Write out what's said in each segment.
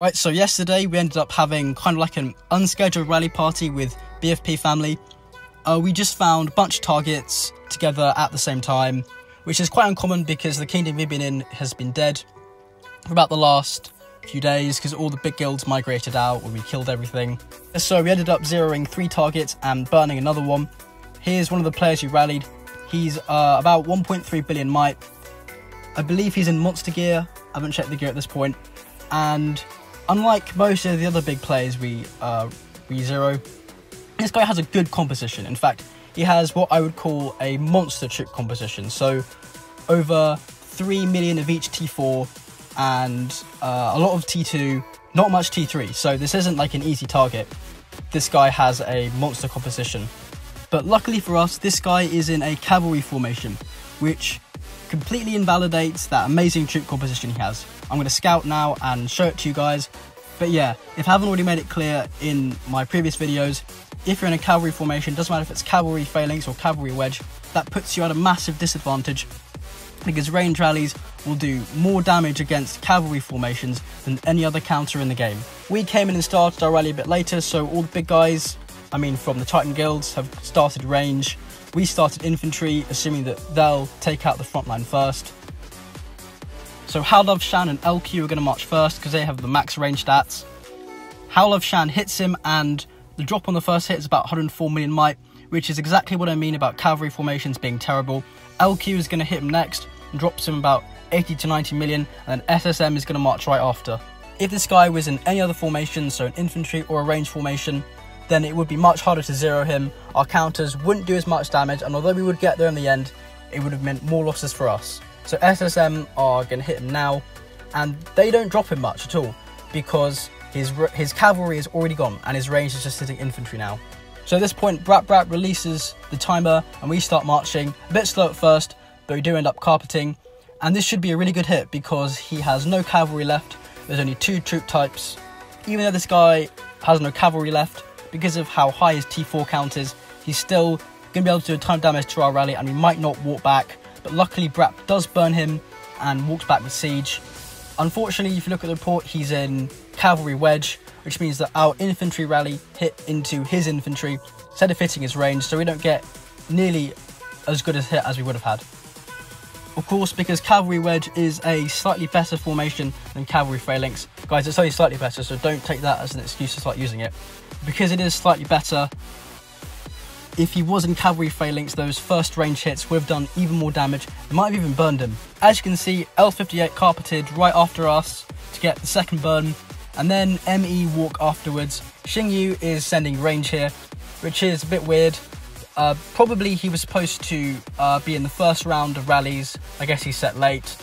Right, so yesterday we ended up having kind of like an unscheduled rally party with BFP family. Uh, we just found a bunch of targets together at the same time, which is quite uncommon because the kingdom we've been in has been dead for about the last few days because all the big guilds migrated out when we killed everything. So we ended up zeroing three targets and burning another one. Here's one of the players who rallied. He's uh, about 1.3 billion might. I believe he's in monster gear. I haven't checked the gear at this point. And unlike most of the other big players we uh, we zero, this guy has a good composition. In fact, he has what I would call a monster chip composition. So over 3 million of each T4 and uh, a lot of T2, not much T3. So this isn't like an easy target. This guy has a monster composition. But luckily for us, this guy is in a cavalry formation, which completely invalidates that amazing troop composition he has. I'm going to scout now and show it to you guys. But yeah, if I haven't already made it clear in my previous videos, if you're in a cavalry formation, doesn't matter if it's cavalry phalanx or cavalry wedge, that puts you at a massive disadvantage because range rallies will do more damage against cavalry formations than any other counter in the game. We came in and started our rally a bit later, so all the big guys, I mean from the Titan guilds, have started range. We started infantry, assuming that they'll take out the front line first. So Howl of Shan and LQ are going to march first because they have the max range stats. Howl of Shan hits him and the drop on the first hit is about 104 million might, which is exactly what I mean about cavalry formations being terrible. LQ is going to hit him next and drops him about 80 to 90 million and then SSM is going to march right after. If this guy was in any other formation, so an infantry or a range formation, then it would be much harder to zero him, our counters wouldn't do as much damage and although we would get there in the end, it would have meant more losses for us. So SSM are going to hit him now, and they don't drop him much at all because his his cavalry is already gone and his range is just sitting infantry now. So at this point, Brat Brat releases the timer and we start marching. A bit slow at first, but we do end up carpeting. And this should be a really good hit because he has no cavalry left. There's only two troop types. Even though this guy has no cavalry left, because of how high his T4 count is, he's still going to be able to do a ton of damage to our rally and we might not walk back but luckily Brat does burn him and walks back with Siege. Unfortunately, if you look at the report, he's in Cavalry Wedge, which means that our infantry rally hit into his infantry instead of hitting his range, so we don't get nearly as good a hit as we would have had. Of course, because Cavalry Wedge is a slightly better formation than Cavalry Phalanx. Guys, it's only slightly better, so don't take that as an excuse to start using it. Because it is slightly better, if he was in cavalry phalanx, those first range hits would have done even more damage. It might have even burned him. As you can see, L58 carpeted right after us to get the second burn, and then ME walk afterwards. Xingyu is sending range here, which is a bit weird. Uh, probably he was supposed to uh, be in the first round of rallies. I guess he's set late.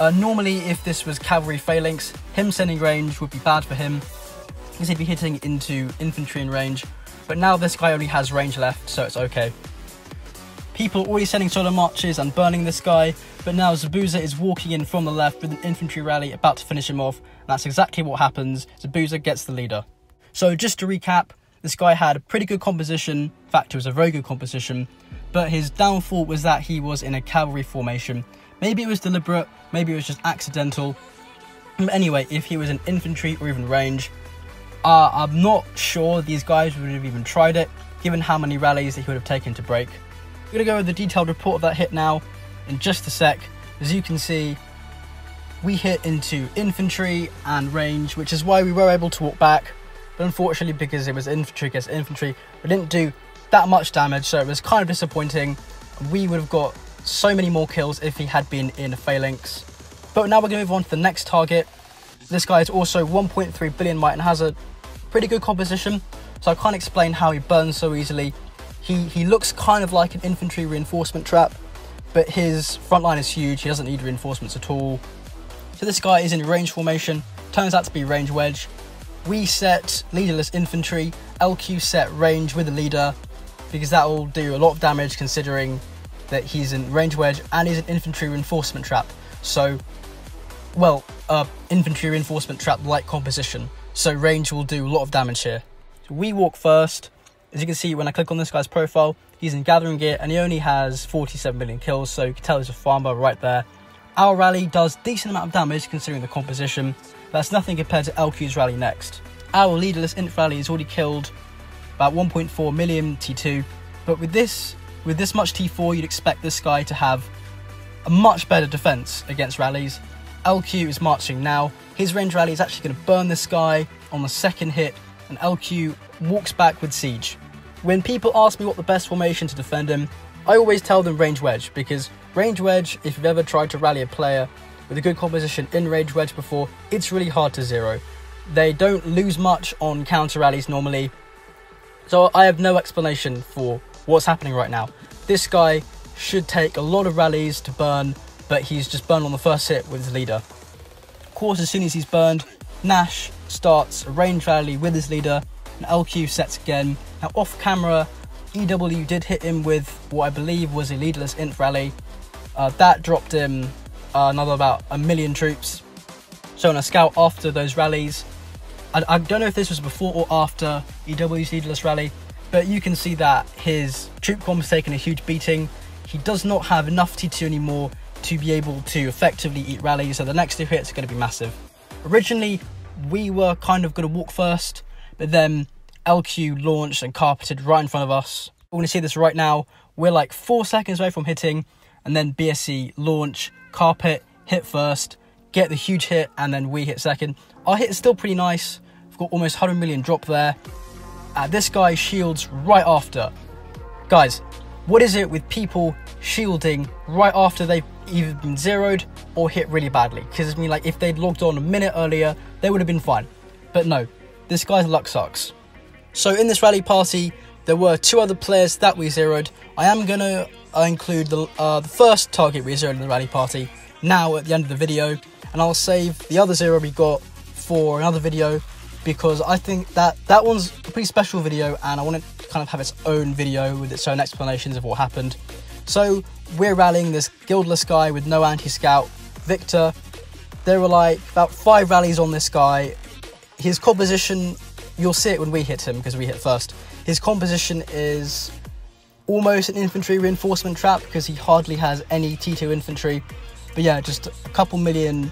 Uh, normally, if this was cavalry phalanx, him sending range would be bad for him, because he'd be hitting into infantry in range. But now this guy only has range left, so it's okay. People are already sending solo marches and burning this guy, but now Zabuza is walking in from the left with an infantry rally about to finish him off, and that's exactly what happens. Zabuza gets the leader. So just to recap, this guy had a pretty good composition, in fact it was a very good composition, but his downfall was that he was in a cavalry formation. Maybe it was deliberate, maybe it was just accidental. But anyway, if he was in infantry or even range, uh, I'm not sure these guys would have even tried it, given how many rallies that he would have taken to break. I'm going to go over the detailed report of that hit now in just a sec. As you can see, we hit into infantry and range, which is why we were able to walk back. But unfortunately, because it was infantry against infantry, we didn't do that much damage, so it was kind of disappointing. We would have got so many more kills if he had been in phalanx. But now we're going to move on to the next target. This guy is also 1.3 billion might and has a pretty good composition, so I can't explain how he burns so easily. He, he looks kind of like an infantry reinforcement trap, but his front line is huge, he doesn't need reinforcements at all. So this guy is in range formation, turns out to be range wedge. We set leaderless infantry, LQ set range with a leader, because that will do a lot of damage considering that he's in range wedge and he's an infantry reinforcement trap. So, well, uh, infantry reinforcement trap like composition so range will do a lot of damage here. So we walk first. As you can see, when I click on this guy's profile, he's in gathering gear and he only has 47 million kills, so you can tell he's a farmer right there. Our rally does decent amount of damage considering the composition, That's nothing compared to LQ's rally next. Our leaderless Inf rally has already killed about 1.4 million T2, but with this with this much T4 you'd expect this guy to have a much better defense against rallies. LQ is marching now. His range rally is actually going to burn this guy on the second hit, and LQ walks back with siege. When people ask me what the best formation to defend him, I always tell them range wedge because range wedge, if you've ever tried to rally a player with a good composition in range wedge before, it's really hard to zero. They don't lose much on counter rallies normally, so I have no explanation for what's happening right now. This guy should take a lot of rallies to burn, but he's just burned on the first hit with his leader. Of course, as soon as he's burned, Nash starts a range rally with his leader, and LQ sets again. Now, off camera, EW did hit him with what I believe was a leaderless inf rally. Uh, that dropped him uh, another about a million troops. So on a scout after those rallies, I, I don't know if this was before or after EW's leaderless rally, but you can see that his troop comp has taken a huge beating. He does not have enough T2 anymore to be able to effectively eat rallies, so the next two hits are going to be massive. Originally, we were kind of going to walk first, but then LQ launched and carpeted right in front of us. We're going to see this right now. We're like four seconds away from hitting, and then BSC launch, carpet, hit first, get the huge hit, and then we hit second. Our hit is still pretty nice. We've got almost 100 million drop there. Uh, this guy shields right after. Guys, what is it with people shielding right after they've either been zeroed or hit really badly? Because I mean, like, if they'd logged on a minute earlier, they would have been fine. But no, this guy's luck sucks. So in this rally party, there were two other players that we zeroed. I am going to uh, include the, uh, the first target we zeroed in the rally party now at the end of the video, and I'll save the other zero we got for another video because I think that that one's a pretty special video and I want to kind of have its own video with its own explanations of what happened. So we're rallying this guildless guy with no anti-scout, Victor. There were like about five rallies on this guy. His composition You'll see it when we hit him because we hit first. His composition is almost an infantry reinforcement trap because he hardly has any T2 infantry. But yeah, just a couple million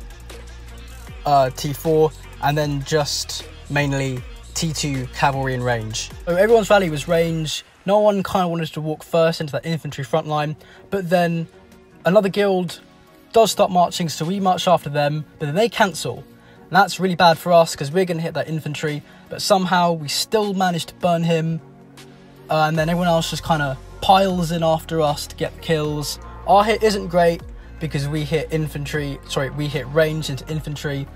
uh, T4 and then just mainly T2 cavalry in range. So everyone's rally was range. No one kind of wanted to walk first into that infantry front line, but then another guild does start marching, so we march after them, but then they cancel. And that's really bad for us because we're going to hit that infantry, but somehow we still managed to burn him. Uh, and then everyone else just kind of piles in after us to get kills. Our hit isn't great because we hit infantry, sorry, we hit range into infantry,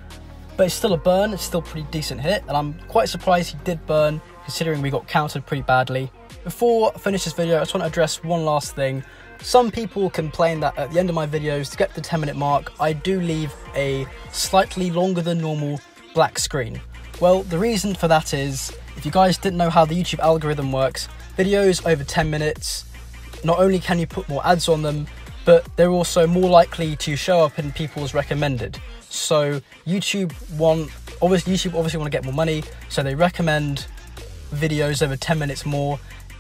but it's still a burn, it's still pretty decent hit, and I'm quite surprised he did burn considering we got countered pretty badly. Before I finish this video, I just want to address one last thing. Some people complain that at the end of my videos, to get the 10 minute mark, I do leave a slightly longer than normal black screen. Well, the reason for that is, if you guys didn't know how the YouTube algorithm works, videos over 10 minutes, not only can you put more ads on them, but they're also more likely to show up in people's recommended. So YouTube want, obviously YouTube obviously want to get more money, so they recommend videos over 10 minutes more.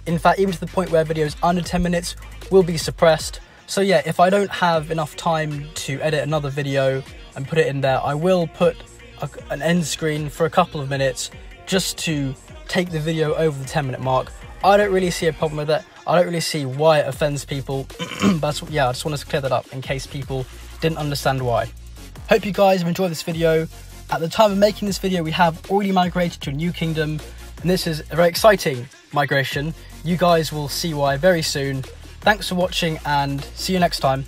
In fact, even to the point where videos under 10 minutes will be suppressed. So yeah, if I don't have enough time to edit another video and put it in there, I will put a, an end screen for a couple of minutes just to take the video over the 10 minute mark. I don't really see a problem with it. I don't really see why it offends people. but yeah, I just wanted to clear that up in case people didn't understand why. Hope you guys have enjoyed this video. At the time of making this video, we have already migrated to a new kingdom, and this is a very exciting migration. You guys will see why very soon. Thanks for watching and see you next time.